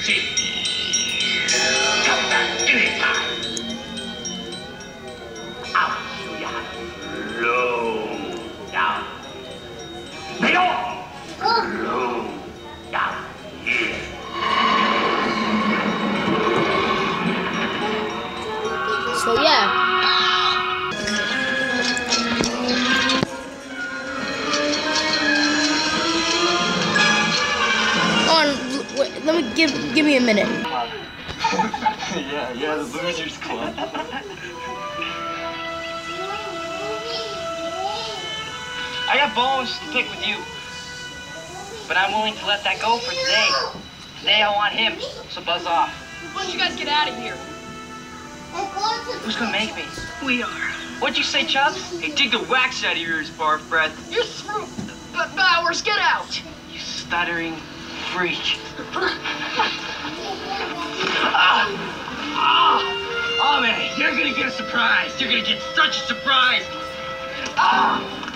emergency. Come back anytime. I'll show you how to slow down. Down here. So yeah. Let me give give me a minute. yeah, yeah, the Losers Club. I got bones to pick with you. But I'm willing to let that go for today. Today I want him, so buzz off. Why don't you guys get out of here? Who's gonna make me? We are. What'd you say, Chubbs? Hey, dig the wax out of your ears, barf breath. You're through. But Bowers, get out. You stuttering freak. Ah! Ah! Oh man, you're gonna get a surprise. You're gonna get such a surprise. Ah!